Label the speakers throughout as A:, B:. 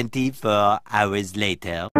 A: 24 hours later.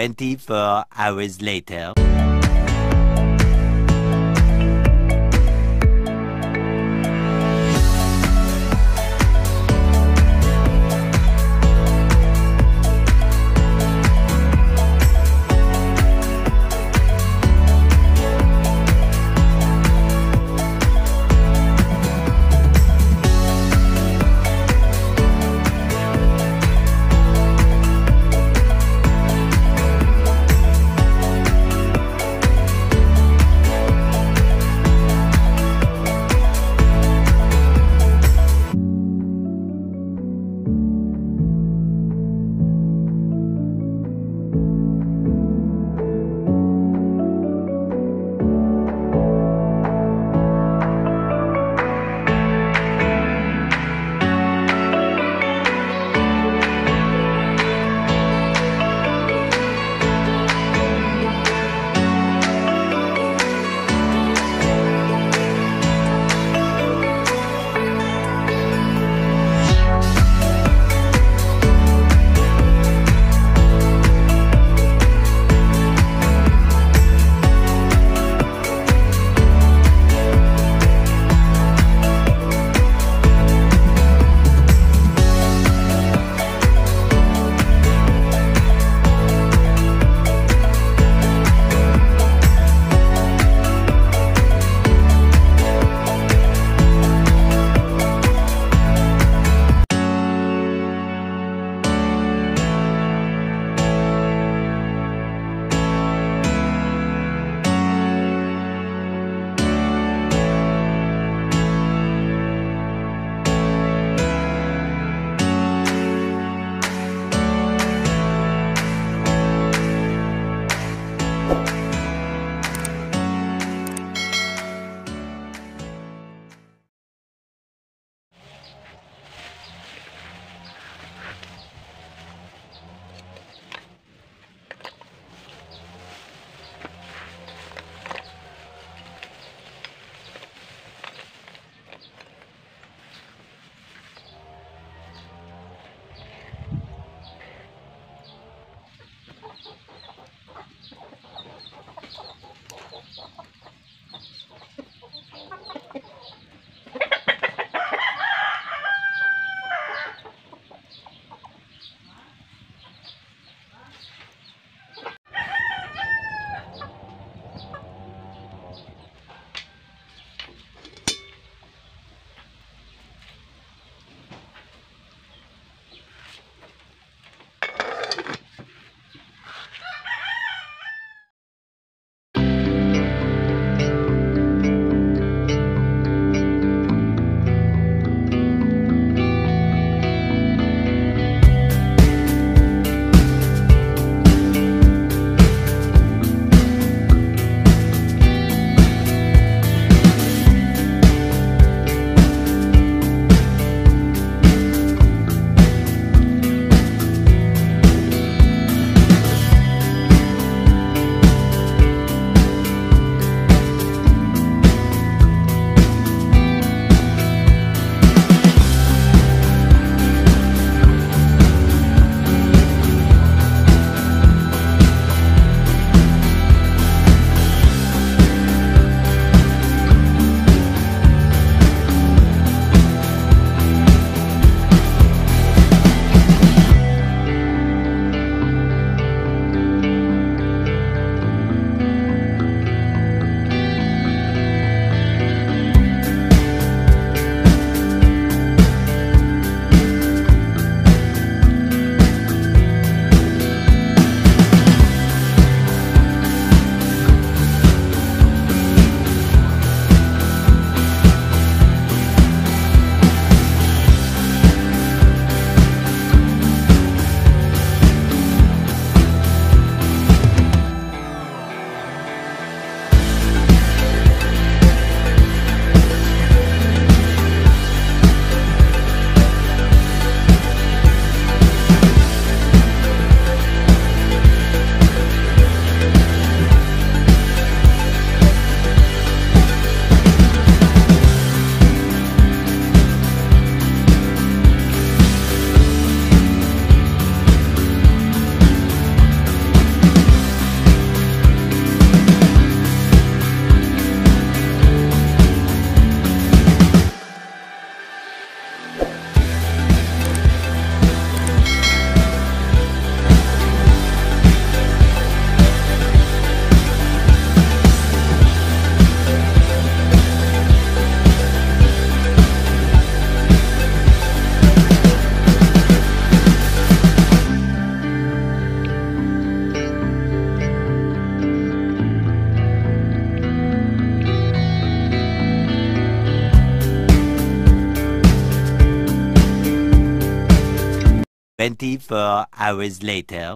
A: 24 hours later. 24 hours later.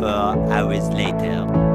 A: 24 hours later.